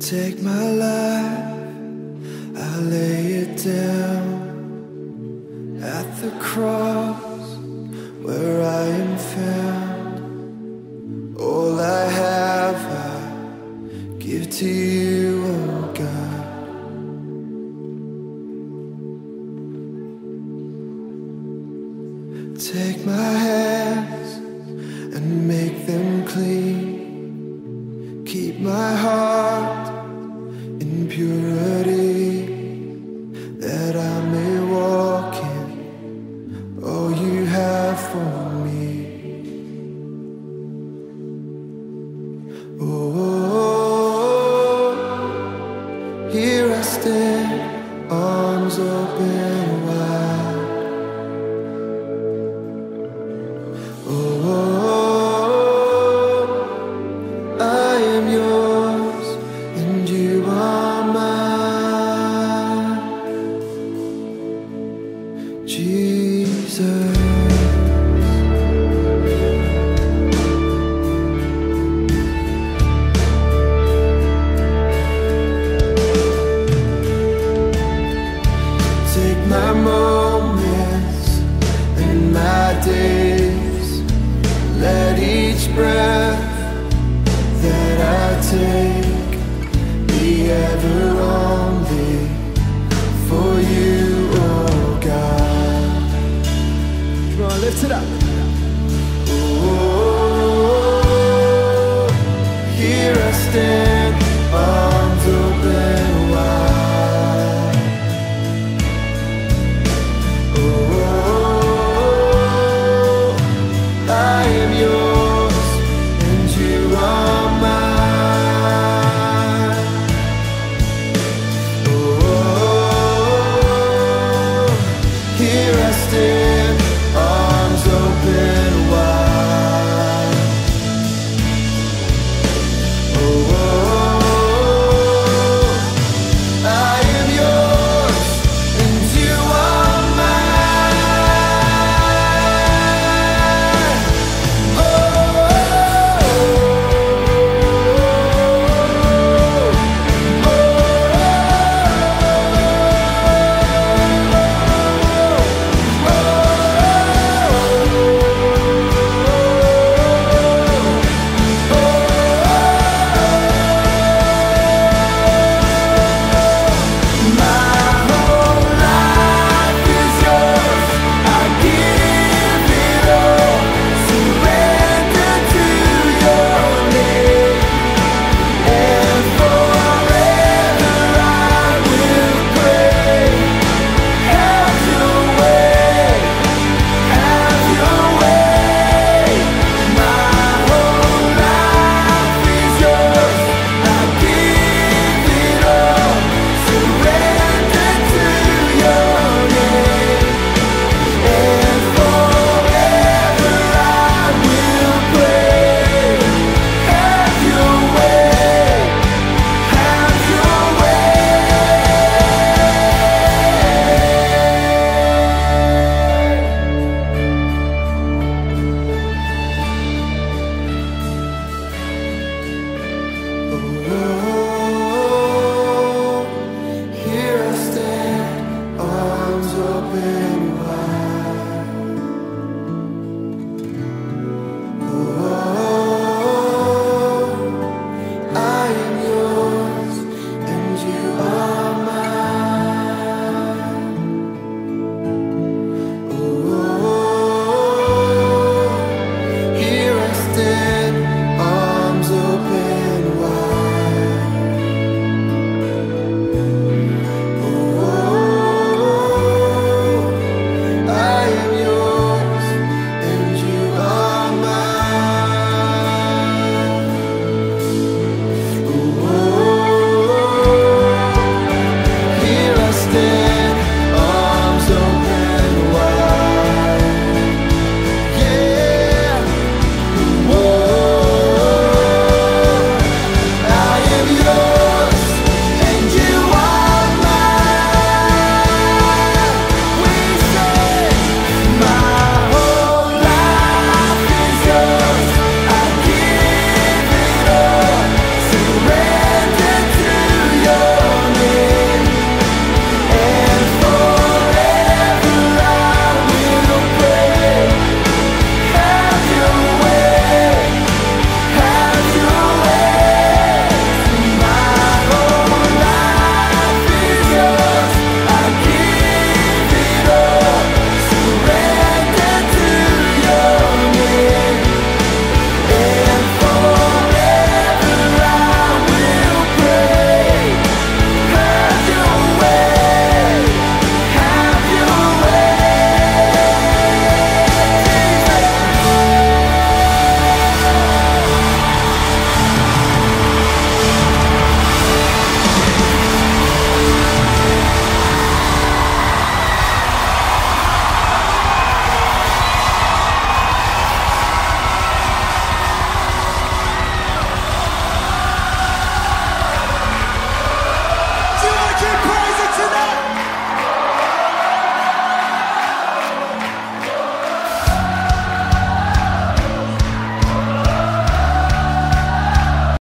Take my life, I lay it down at the cross where I am found. All I have, I give to you, oh God. Take my hands arms open wide. Oh, I am yours and you are mine, Jesus. My moments and my days. Let each breath that I take be ever only for you, oh God. Come on, lift it up.